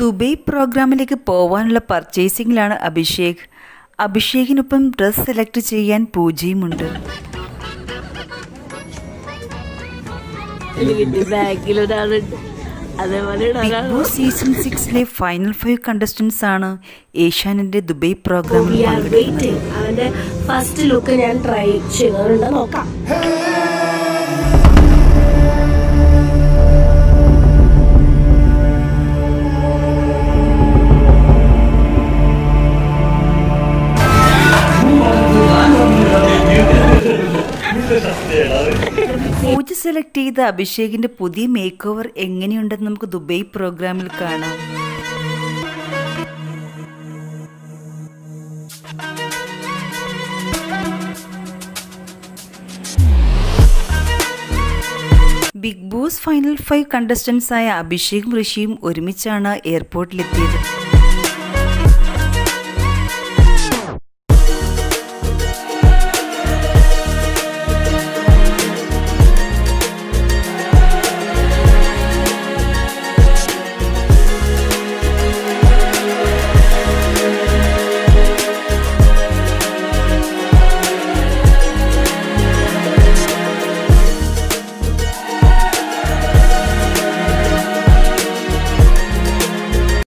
Dubai പ്രോഗ്രാമിലേക്ക് പോവാനുള്ള പർച്ചേസിംഗിലാണ് അഭിഷേക്. അഭിഷേകിനൊപ്പം ഡ്രസ് സെലക്ട് ചെയ്യാൻ പൂജയുമുണ്ട്. ബിഗ് ബോസ് സീസൺ സിക്സിലെ ഫൈനൽ ഫൈവ് കണ്ടസ്റ്റൻസ് ആണ് ഏഷ്യാനെന്റെ ദുബൈ പ്രോഗ്രാമിൽ. അവന്റെ ഫസ്റ്റ് ലുക്ക് ഞാൻ ട്രൈ ചെയ്യുന്നുണ്ട് നോക്കാം. പൂജ സെലക്ട് ചെയ്ത അഭിഷേകിന്റെ പുതിയ മേക്ക് ഓവർ എങ്ങനെയുണ്ടെന്ന് നമുക്ക് ദുബൈ പ്രോഗ്രാമിൽ കാണാം. Big boss final five contestants ആയ അഭിഷേകും ഋഷിയും ഒരുമിച്ചാണ് എയർപോർട്ടിലെത്തിയത്